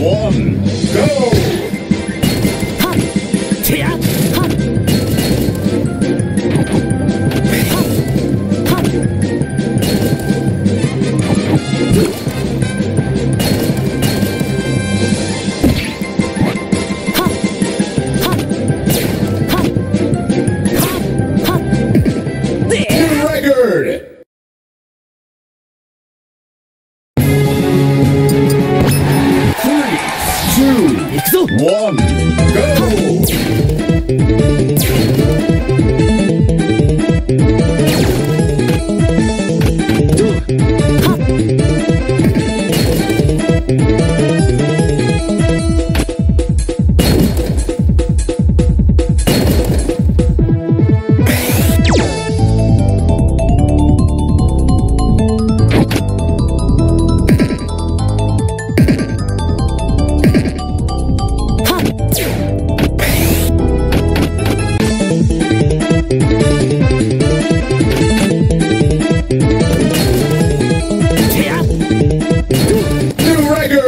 one, go! Record!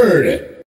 word.